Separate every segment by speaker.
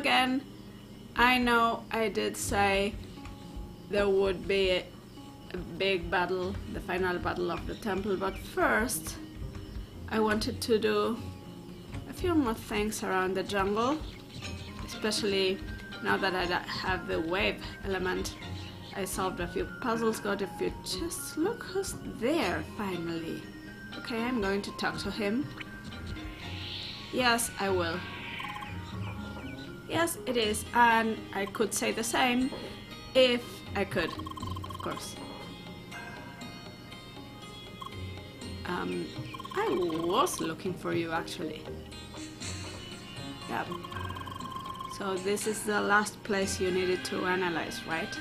Speaker 1: again, I know I did say there would be a, big battle, the final battle of the temple, but first I wanted to do a few more things around the jungle, especially now that I have the wave element. I solved a few puzzles, got a few chests. Look who's there finally. Okay, I'm going to talk to him. Yes, I will. Yes, it is, and I could say the same if I could, of course. Um, I was looking for you actually. Yep. So this is the last place you needed to analyze, right?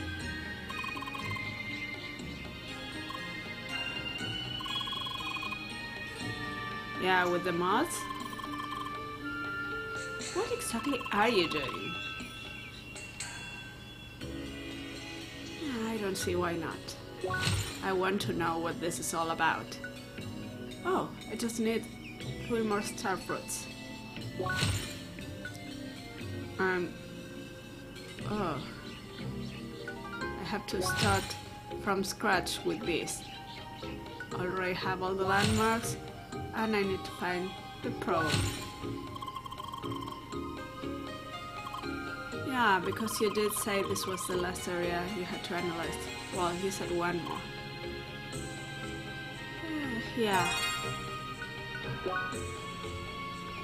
Speaker 1: Yeah, with the mods? What exactly are you doing? I don't see why not. I want to know what this is all about. Oh, I just need three more star fruits. Um. Oh. I have to start from scratch with this. Already have all the landmarks, and I need to find the probe. Yeah, because you did say this was the last area you had to analyze. Well, you said one more. Yeah.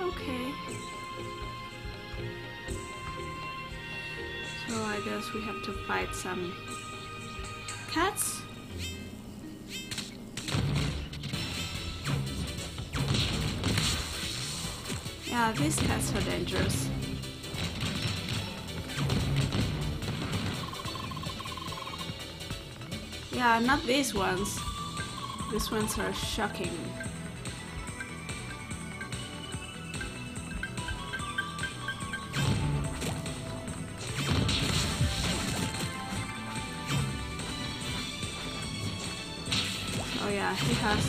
Speaker 1: Okay. So I guess we have to fight some cats. Yeah, these cats are dangerous. Yeah, not these ones. These ones are shocking. Oh yeah, he has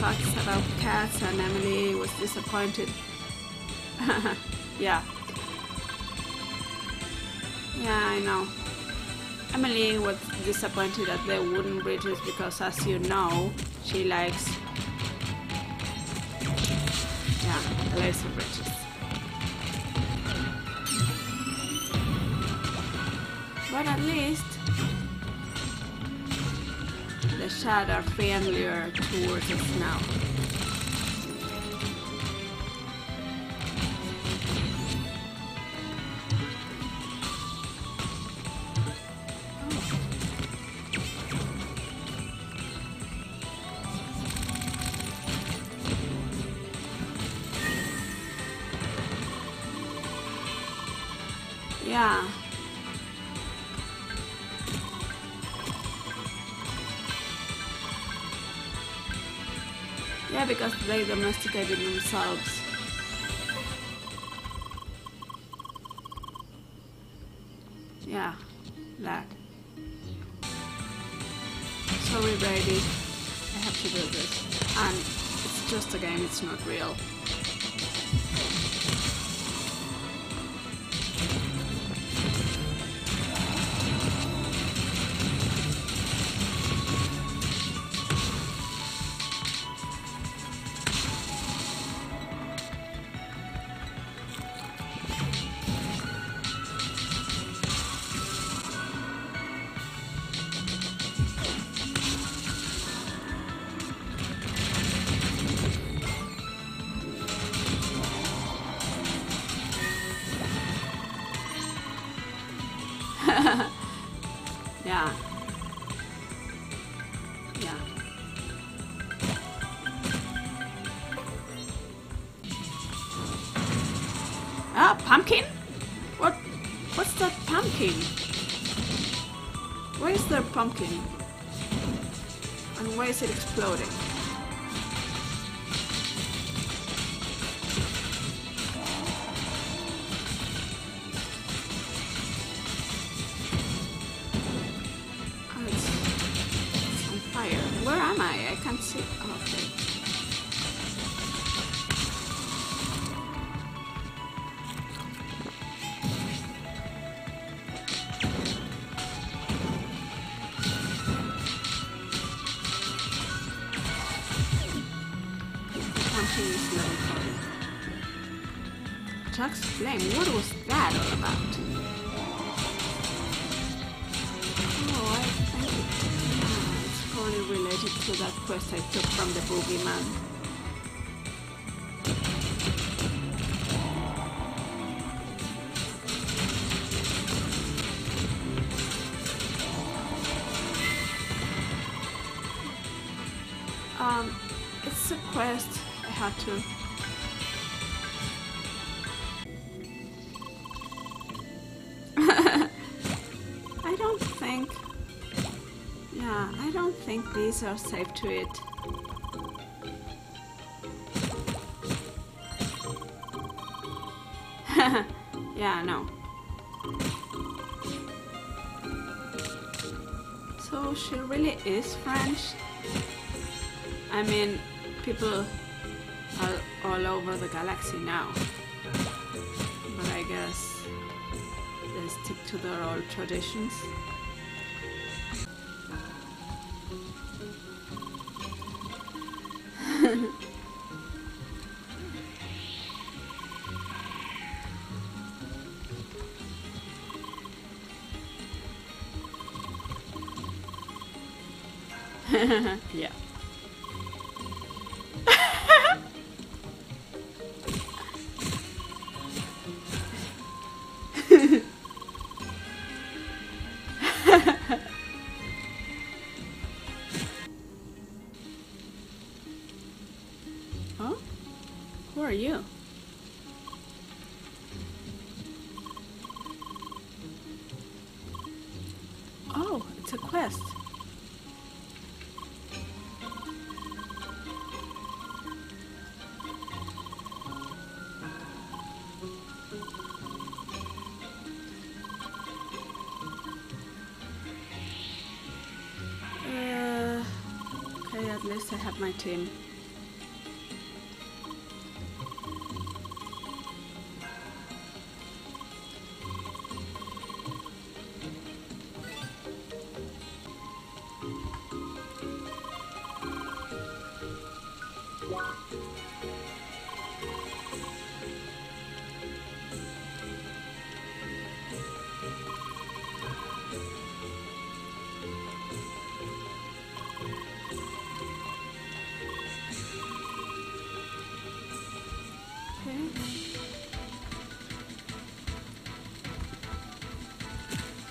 Speaker 1: facts about cats and Emilie was disappointed. yeah. Yeah, I know. Emilie was disappointed at the wooden bridges because, as you know, she likes yeah, laser bridges. But at least the shadow are friendlier towards us now. Yeah. Yeah, because they domesticated themselves. Yeah, that. Sorry, Brady. I have to do this. And it's just a game, it's not real. Yeah. Ah, pumpkin? What? What's that pumpkin? Where is there pumpkin? And why is it exploding? I can't see. Oh, okay. Chuck's flame, what was that all about? Oh, I think probably related to that quest I took from the boogeyman. Um, it's a quest. I had to. Think these are safe to eat. yeah, no. So she really is French? I mean, people are all over the galaxy now. But I guess they stick to their old traditions. yeah. Okay, I have my team.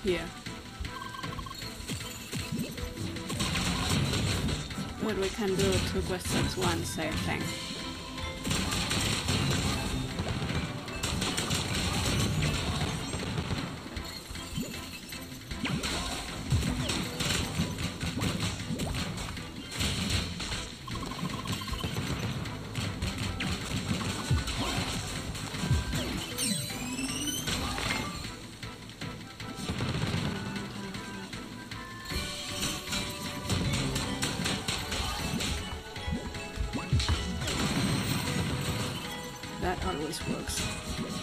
Speaker 1: Here. But we can do two questions once, I think. That always works.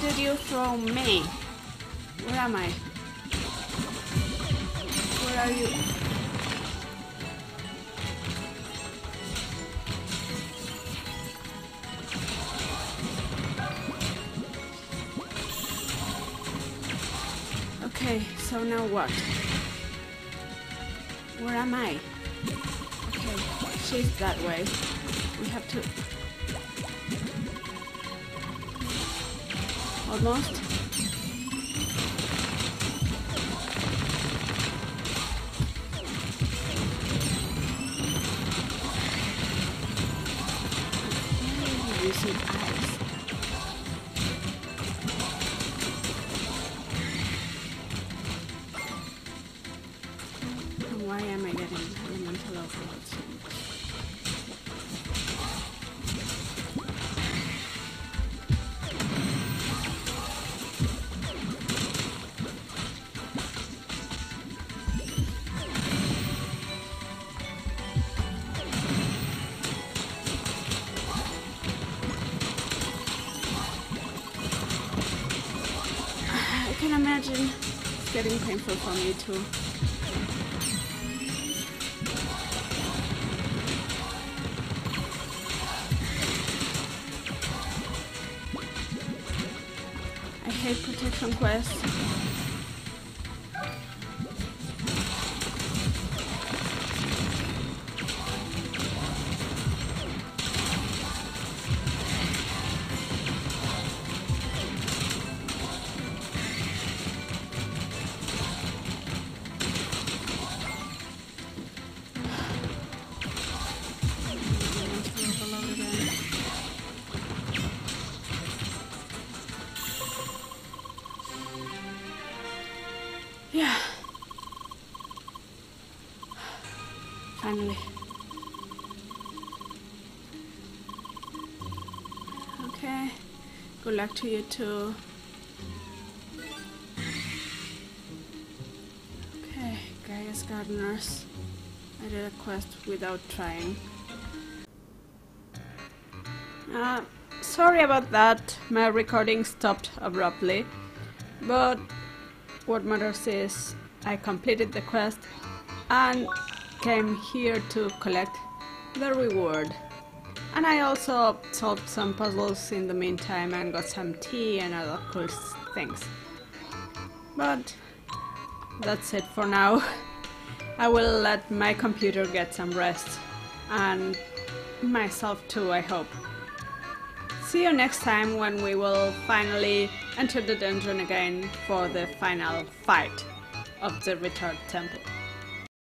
Speaker 1: Did you throw me? Where am I? Where are you? Okay, so now what? Where am I? Okay, she's that way. We have to almost. why am I getting elemental overload imagine it's getting painful for me too. I hate protection quests. Luck to you too. Okay, Gaia's Gardeners. I did a quest without trying. Uh, sorry about that. My recording stopped abruptly. But what matters is I completed the quest and came here to collect the reward. And I also solved some puzzles in the meantime and got some tea and other cool things. But that's it for now. I will let my computer get some rest and myself too, I hope. See you next time when we will finally enter the dungeon again for the final fight of the Retard Temple.